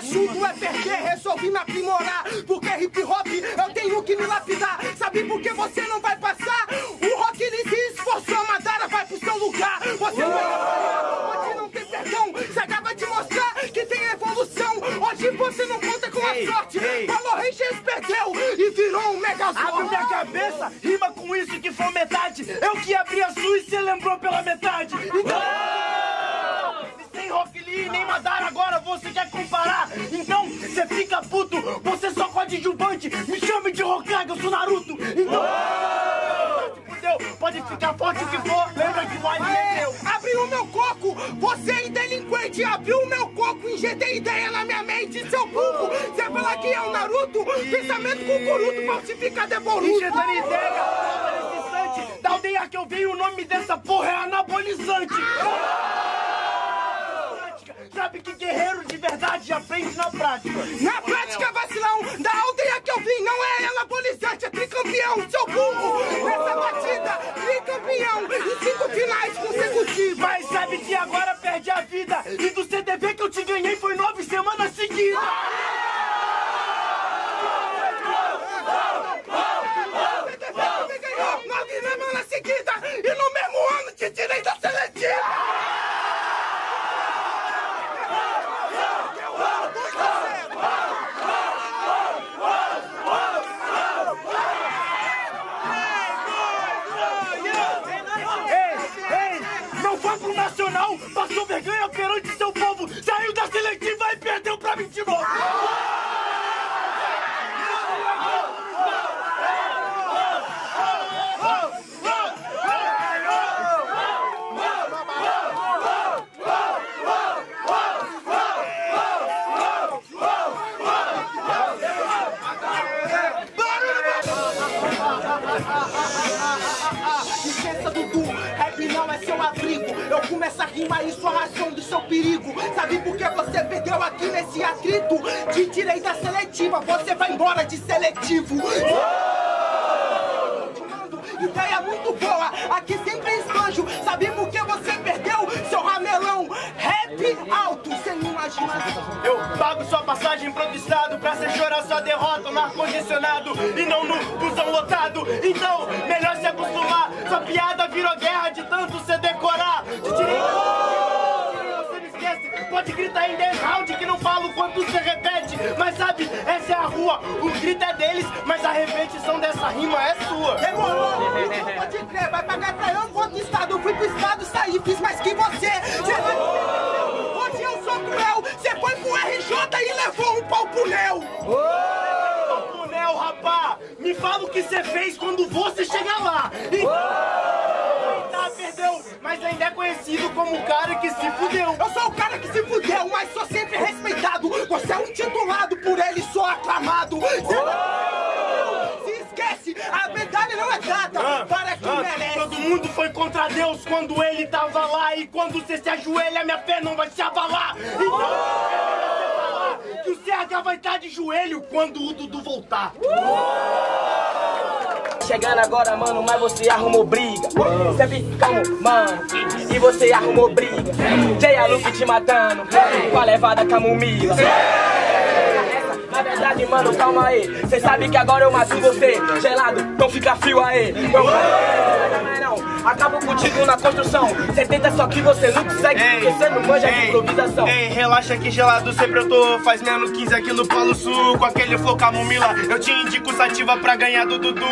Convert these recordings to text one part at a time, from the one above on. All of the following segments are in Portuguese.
assunto é perder, resolvi me aprimorar. Porque hip hop eu tenho que me lapidar. Sabe por que você não vai passar? O rock ele se esforçou, a Madara vai pro seu lugar. Você não vai hoje não tem perdão. Se acaba de mostrar que tem evolução. Hoje você não conta com a sorte. ei. Paulo Rangers perdeu e virou um megazord. Abre minha cabeça, rima com isso que foi metade. Eu que abri a sua e cê lembrou pela metade. Então. Sem Rock Lee nem Madara agora você quer comparar. Então você fica puto, você só coadjuvante. Me chame de Hokage, eu sou Naruto. Então. Pode ficar forte o que for. Lembra que nós vendeu. Abriu o meu coco, você é delinquente. Abriu o meu coco, injetei ideia na minha mente. Seu burro, você fala que é o Naruto. Pensamento cucuruto, falsificado é boruto. Injetando ideia, anabolizante. Da aldeia que eu venho, o nome dessa porra é anabolizante. Sabe que guerreiro de verdade aprende na prática. Na prática, vacilão, da aldeia que eu vim, não é anabolizante, é tricampeão, seu burro. Nessa batida, tricampeão, em cinco finais consecutivas. Mas sabe que agora perde a vida. E do CDB que eu te ganhei foi nove semanas seguidas. Nove semanas seguidas e no mesmo ano te tirei da seletiva. Perigo. Sabe por que você perdeu aqui nesse atrito? Te tirei da seletiva, você vai embora de seletivo. Mando Ideia muito boa, aqui sempre esbanjo. Sabe por que você perdeu, seu ramelão? Rap alto, sem imaginação. Eu pago sua passagem pro estado pra você chorar sua derrota no ar-condicionado e não no busão lotado. Então, melhor se acostumar. Sua piada virou guerra de tanto você decorar. Você me esquece. Pode gritar em 10 round que não falo quanto você repete. Mas sabe, essa é a rua. O grito é deles, mas a repetição dessa rima é sua. Demorou, então pode crer, vai pagar pra eu pro outro estado. Fui pro estado, saí, fiz mais que você. Você vai esquecer. Hoje eu sou cruel, você foi pro RJ e levou um pau pro Neo. Punel, rapá, me fala o que você fez quando você chegar lá. E... Tá, perdeu, mas ainda é conhecido como o cara que se fudeu. Eu sou o cara que se fudeu, mas sou sempre respeitado. Você é um titulado, por ele sou aclamado. Não se esquece, a medalha não é dada para quem merece. Todo mundo foi contra Deus quando ele tava lá. E quando você se ajoelha, minha fé não vai se abalar. Então, você falar que o CH vai estar de joelho quando o Dudu voltar. Chegando agora, mano, mas você arrumou briga. Sempre calmo, mano. E você arrumou briga. Jay a Luke te matando. Com a levada camomila. Verdade, mano, calma aí. Cê sabe que agora eu mato você. Gelado, então fica frio aí. Não, não. Acabo contigo na construção. Cê tenta, só que você não consegue. Porque cê não manja de improvisação. Ei, relaxa que gelado sempre eu tô. Faz menos 15 aqui no Polo Sul. Com aquele flow camomila, eu te indico sativa pra ganhar do Dudu.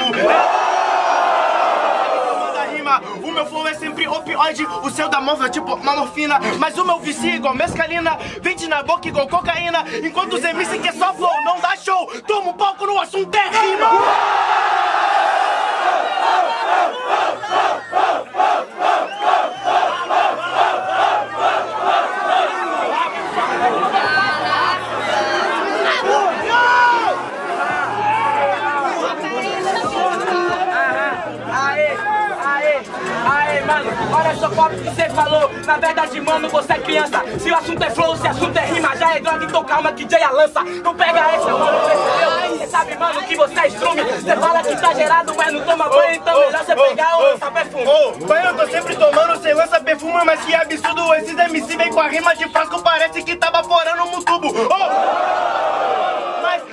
O meu flow é sempre opioide, o seu da móvel é tipo uma morfina. Mas o meu vicia é igual mescalina, vende na boca igual cocaína. Enquanto os MC que é só flow, não dá show. Toma um palco no assunto é rima. Assunto é flow, se assunto é rima, já é droga, então calma que Jay a lança. Não pega essa, mano, percebeu? Você sabe, mano, que você é estrume. Você fala que tá gerado, mas não toma banho, então melhor você pegar ou lançar perfume. Ô, banho eu tô sempre tomando, cê lança perfume, mas que absurdo. Esses MC vem com a rima de frasco, parece que tá vaporando um tubo. Ô,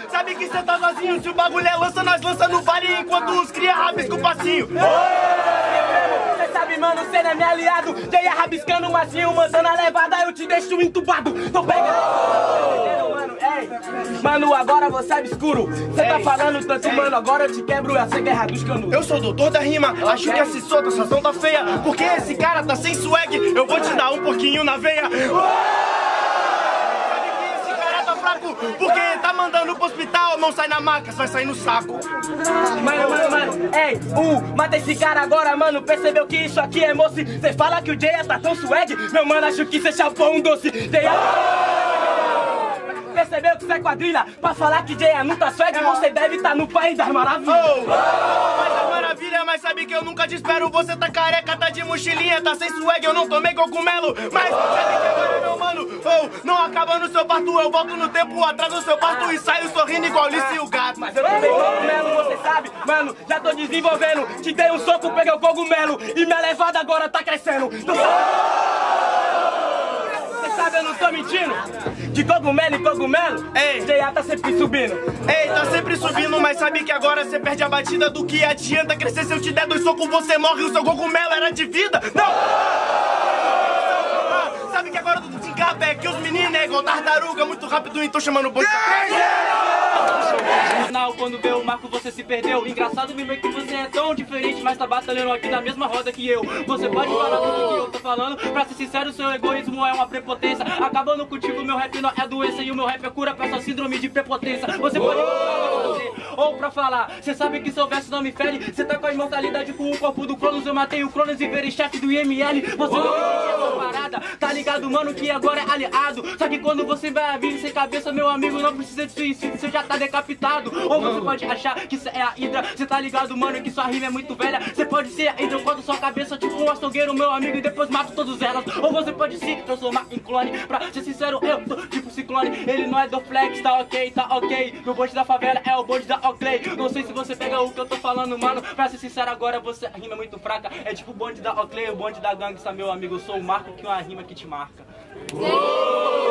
sabe que cê tá sozinho. Se o bagulho é lança, nós lança no vale enquanto os cria rabisca o passinho. Cê sabe, mano, cê não é meu aliado. Já ia rabiscando o macinho, mandando a levada, eu te deixo entubado. Tô pegando. Mano, ei. Mano, agora você é obscuro. Cê tá falando tanto, mano, agora eu te quebro essa guerra dos canudos. Eu sou o doutor da rima, acho que essa solta, essa ação tá feia. Porque esse cara tá sem swag, eu vou te dar um pouquinho na veia. Esse fraco? Porque tá mandando pro hospital, não sai na maca, vai sair no saco. Mano, mano, mano, ei, uh, mata esse cara agora, mano. Percebeu que isso aqui é moço? Cê fala que o Jay tá tão swag? Meu mano, acho que cê chapou um doce. Jay Percebeu que cê é quadrilha? Pra falar que Jay não tá swag, você deve tá no país das maravilhas. Oh, é maravilha, mas sabe que eu nunca te espero. Você tá careca, tá de mochilinha, tá sem swag, eu não tomei cogumelo. Mas sabe que agora, meu mano, oh, não acaba no seu parto. Eu volto no tempo atrás do seu parto e saio sorrindo igual Alice e o gato. Mas eu tomei cogumelo, você sabe? Mano, já tô desenvolvendo. Te dei um soco, peguei o cogumelo. E minha levada agora tá crescendo. Sabe, eu não tô mentindo. De cogumelo em cogumelo, Ei. Jay tá sempre subindo. Ei, tá sempre subindo, mas sabe que agora você perde a batida do que adianta crescer. Se eu te der dois socos, você morre. O seu cogumelo era de vida. Não! Sabe que agora encapa é que os meninos é igual tartaruga, muito rápido, então chamando o bonde. Final, quando vê o Marco você se perdeu. Engraçado me ver que você é tão diferente Mas tá batalhando aqui na mesma roda que eu. Você pode falar tudo que eu tô falando. Pra ser sincero, seu egoísmo é uma prepotência. Acabando contigo, meu rap não é doença E o meu rap é cura pra sua síndrome de prepotência. Você pode fazer ou pra falar. Cê sabe que seu verso não me fere. Cê tá com a imortalidade com o corpo do Cronos. Eu matei o Cronos e virei chefe do IML Você não entende ligado, mano, que agora é aliado. Só que quando você vai vir sem cabeça, meu amigo Não precisa de suicídio, você já tá decapitado. Ou você pode achar que cê é a Hidra. Cê tá ligado, mano, que sua rima é muito velha. Cê pode ser a Hidra, eu corto sua cabeça Tipo um açougueiro, meu amigo, e depois mato todos elas. Ou você pode se transformar em clone. Pra ser sincero, eu tô tipo ciclone. Ele não é do flex, tá ok, tá ok. Meu bonde da favela é o bonde da Oakley. Não sei se você pega o que eu tô falando, mano. Pra ser sincero agora, você a rima é muito fraca. É tipo o bonde da Oakley, o bonde da gangsta, meu amigo. Eu sou o Marco que é uma rima que te marca marca. Gol!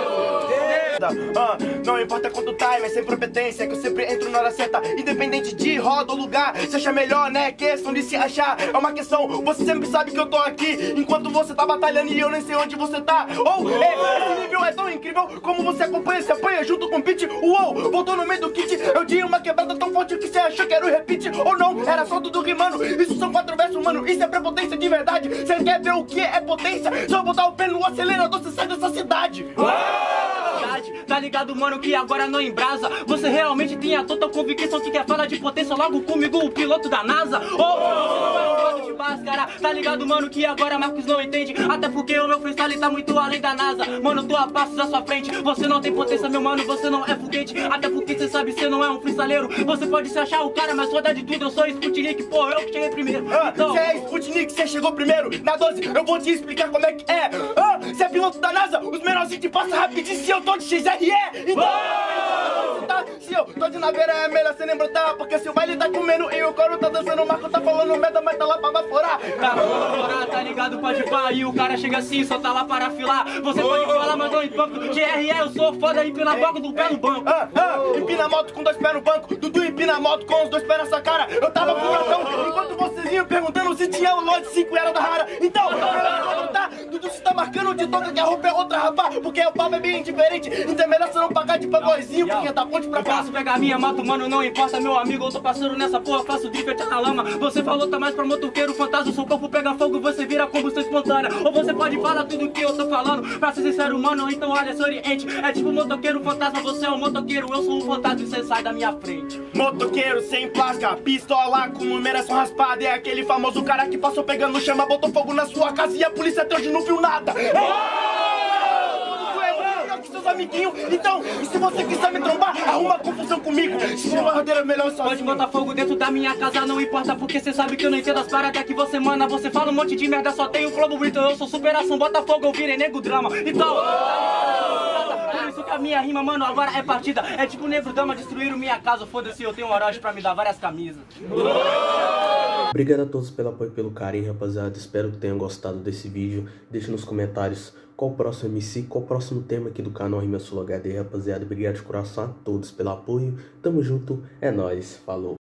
Ah, não importa quanto time, é sem competência que eu sempre entro na hora certa. Independente de roda ou lugar, se acha melhor, né? Questão de se achar, é uma questão. Você sempre sabe que eu tô aqui, enquanto você tá batalhando e eu nem sei onde você tá. Ou, é, esse nível é tão incrível como você acompanha, se apanha junto com o beat. Uou, voltou no meio do kit. Eu tinha uma quebrada tão forte que você achou que era o repeat. Ou não, era só tudo rimando. Isso são quatro versos, mano. Isso é prepotência de verdade. Você quer ver o que é potência? Eu botar o pé no acelerador, você sai dessa cidade. Verdade. Tá ligado, mano, que agora não embrasa. Você realmente tem a total convicção que quer falar de potência logo comigo, o piloto da NASA. Ou você é bando de máscara. Tá ligado, mano, que agora Marcos não entende. Até porque o meu freestyle tá muito além da NASA. Mano, tô a passos à sua frente. Você não tem potência, meu mano, você não é foguete. Até porque você sabe, você não é um freestyleiro. Você pode se achar o cara, mas foda de tudo, eu sou Sputnik, pô, eu que cheguei primeiro. Ah, Então, Você é Sputnik, você chegou primeiro. Na 12, eu vou te explicar como é que é. Ah, Você é piloto da NASA, os menorzinhos te passam rapidinho se eu tô de XRE. Então, tá, se eu tô de naveira é melhor você nem brotar. Porque se o baile tá comendo e o coro tá dançando, o Marco tá falando merda, mas tá lá pra baforar. Tá, fora, tá ligado, pode pá, e o cara chega assim, só tá lá para afilar. Você pode falar, mas não em banco. GRE, eu sou foda, empina banco do pé no banco. Ah, ah, empina a moto com dois pés no banco. Dudu empina a moto com os dois pés nessa cara. Eu tava com o gatão enquanto vocês iam perguntando se tinha o lote 5 era da rara. Então, marcando de toca que a roupa é outra, rapaz. Porque o papo é bem diferente. Então é melhor você não pagar de playboyzinho, porque é da ponte pra Eu cá. posso pegar minha, mato, mano, não importa, meu amigo. Eu tô passando nessa porra, faço drift na lama. Você falou, tá mais pra motoqueiro, fantasma. Seu corpo pega fogo, você vira combustão espontânea. Ou você pode falar tudo que eu tô falando. Pra ser sincero, mano, então olha, sou oriente. É tipo motoqueiro, fantasma. Você é um motoqueiro, eu sou um fantasma e você sai da minha frente. Motoqueiro sem placa, pistola com numeração raspada. É aquele famoso cara que passou pegando chama, botou fogo na sua casa e a polícia até hoje não viu nada. Tu é que seus amiguinhos. Então, se você quiser me trombar, arruma confusão comigo. Se for uma rodeira, melhor sozinho. Pode botar fogo dentro da minha casa, não importa porque cê sabe que eu não entendo as paradas que você manda. Você fala um monte de merda, só tem o Globo Brito. Eu sou superação, bota fogo, eu virei nego drama. Então. Por isso que a minha rima, mano, agora é partida. É tipo negro dama destruíram minha casa. Foda-se, eu tenho um Orochi pra me dar várias camisas. Obrigado a todos pelo apoio e pelo carinho, rapaziada. Espero que tenham gostado desse vídeo. Deixe nos comentários qual o próximo MC, qual o próximo tema aqui do canal Rima Sul HD, rapaziada. Obrigado de coração a todos pelo apoio. Tamo junto, é nóis, falou.